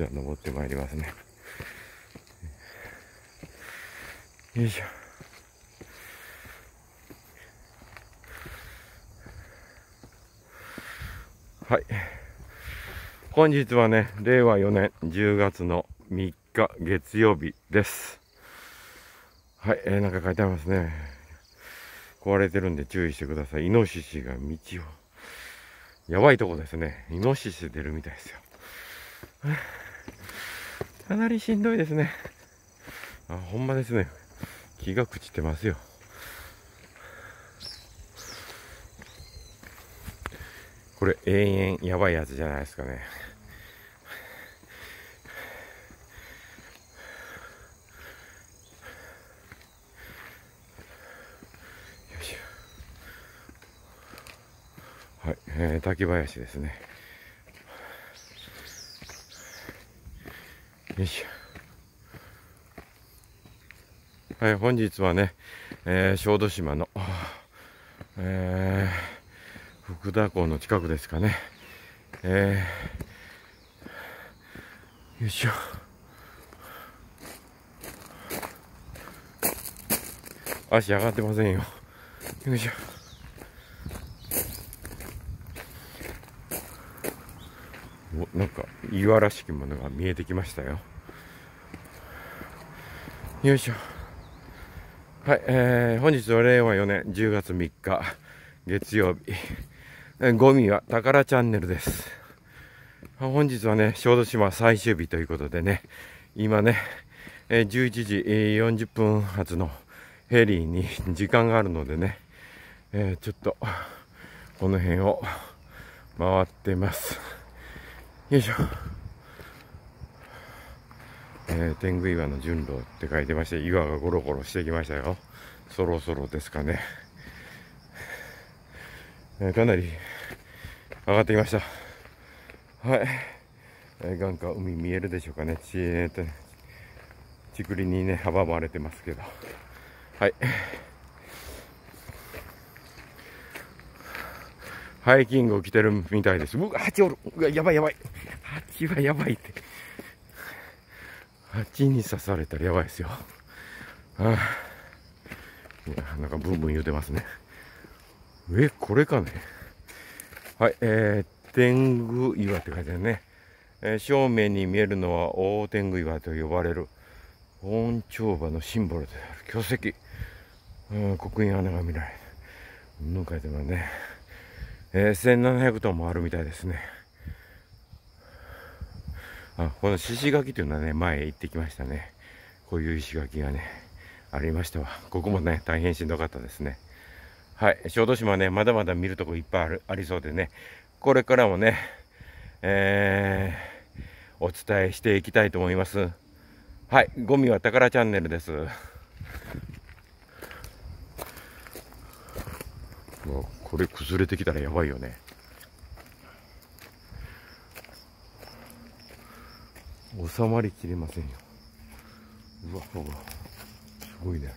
じゃあ登ってまいりますね。よいしょ。はい。本日はね、令和4年10月の3日月曜日です。はい、えー、なんか書いてありますね。壊れてるんで注意してください。イノシシが道を。やばいとこですね。イノシシ出るみたいですよ。かなりしんどいですね。あ、ほんまですね。気が朽ちてますよ。これ永遠やばいやつじゃないですかね。はい、えー、滝林ですね。よいしょ。はい、本日はね、えー、小豆島の、えー、福田港の近くですかね。えー、よいしょ。足上がってませんよ。よいしょ。なんか岩らしきものが見えてきましたよ。よいしょ。はい、えー、本日は令和4年10月3日月曜日。え ーゴミは宝チャンネルです。本日はね、小豆島最終日ということでね、今ね、えー11時40分発のフェリーに時間があるのでね、えーちょっとこの辺を回ってます。よいしょ。えー天狗岩の順路って書いてまして、岩がゴロゴロしてきましたよ。そろそろですかね。えーかなり上がってきました。はい。えー眼下海見えるでしょうかね。ちえーと、竹林にね、阻まれてますけど。はい。ハイキングを着てるみたいです。うわ、蜂おる。うわ、やばいやばい。蜂はやばいって。蜂に刺されたらやばいですよ。ああ、なんかブンブン言うてますね。え、これかね。はい、えー、天狗岩って書いてあるね。えー正面に見えるのは大天狗岩と呼ばれる本町場のシンボルである巨石。うん、刻印穴が見られる。うん、書いてますね。え、1700トンもあるみたいですね。あ、この獅子垣というのはね、前へ行ってきましたね。こういう石垣がね、ありましたわ。ここもね、大変しんどかったですね。はい、小豆島はね、まだまだ見るとこいっぱいあるありそうでね、これからもね、えー、お伝えしていきたいと思います。はい、ゴミは宝チャンネルです。どこれ崩れてきたらやばいよね。収まりきれませんよ。うわ、うわ、すごいね。